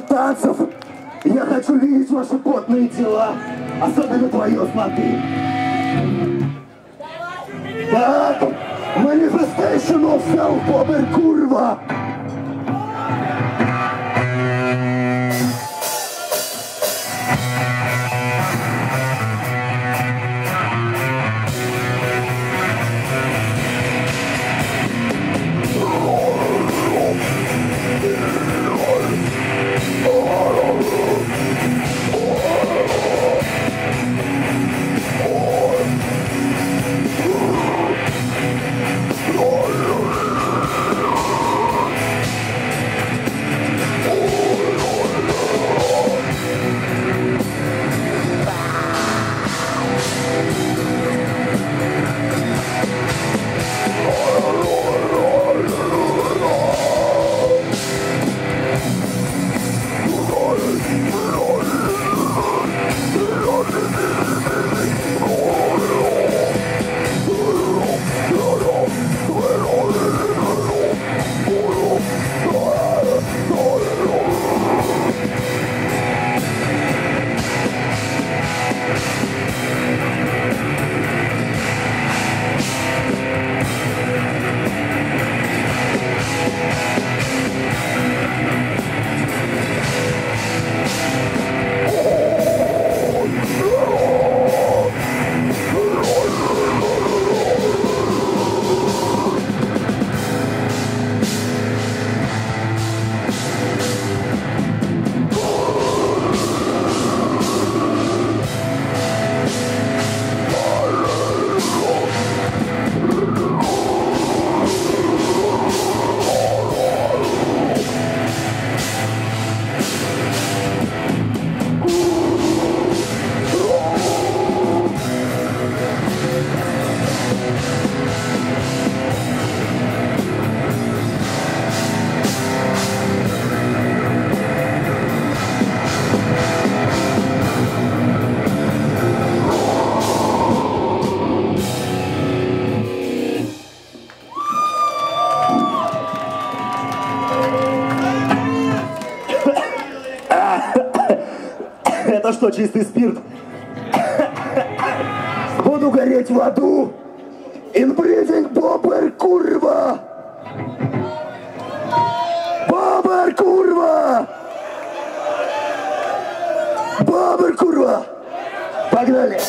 танцев. Я хочу видеть ваши потные тела. Особенно твое, смотри. Так, manifestation of self-power, kurwa! Это что, чистый спирт? Буду гореть в аду! Inbreeding бобер, курва! Бобер, курва! Бобер, курва! Погнали!